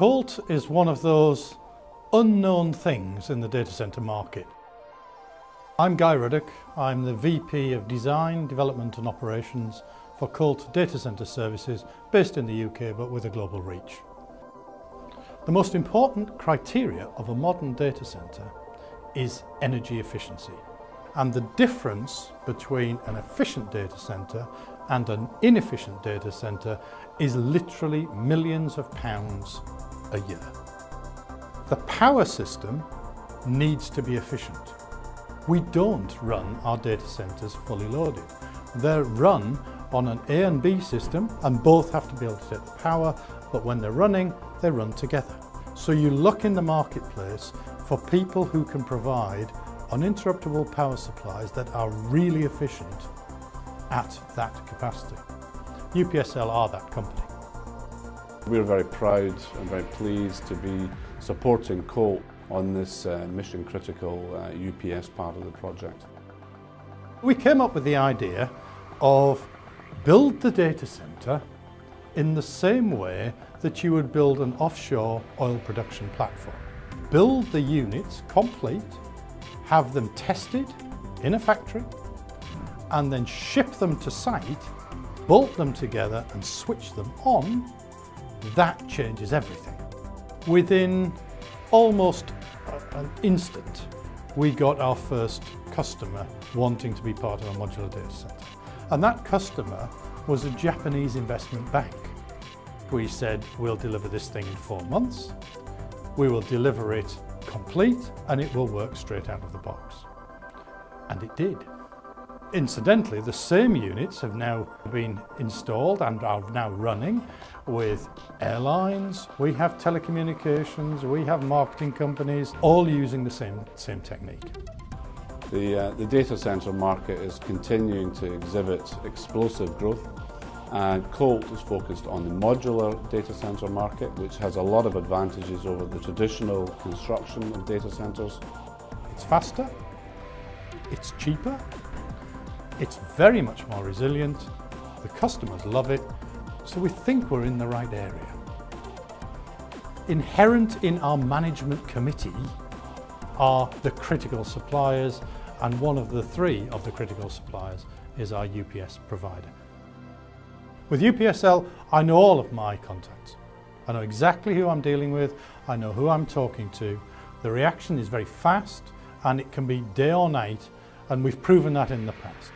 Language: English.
Colt is one of those unknown things in the data center market. I'm Guy Ruddock. I'm the VP of Design, Development and Operations for Colt Data Center Services based in the UK but with a global reach. The most important criteria of a modern data center is energy efficiency. And the difference between an efficient data center and an inefficient data center is literally millions of pounds a year. The power system needs to be efficient. We don't run our data centers fully loaded. They're run on an A and B system and both have to be able to take the power, but when they're running, they run together. So you look in the marketplace for people who can provide uninterruptible power supplies that are really efficient at that capacity. UPSL are that company. We're very proud and very pleased to be supporting Colt on this uh, mission critical uh, UPS part of the project. We came up with the idea of build the data center in the same way that you would build an offshore oil production platform. Build the units complete, have them tested in a factory, and then ship them to site, bolt them together and switch them on, that changes everything. Within almost an instant, we got our first customer wanting to be part of a modular data center. And that customer was a Japanese investment bank. We said, we'll deliver this thing in four months. We will deliver it complete and it will work straight out of the box. And it did. Incidentally, the same units have now been installed and are now running with airlines, we have telecommunications, we have marketing companies, all using the same, same technique. The, uh, the data center market is continuing to exhibit explosive growth and Colt is focused on the modular data center market which has a lot of advantages over the traditional construction of data centers. It's faster, it's cheaper, it's very much more resilient, the customers love it, so we think we're in the right area. Inherent in our management committee are the critical suppliers and one of the three of the critical suppliers is our UPS provider. With UPSL, I know all of my contacts. I know exactly who I'm dealing with, I know who I'm talking to. The reaction is very fast and it can be day or night and we've proven that in the past.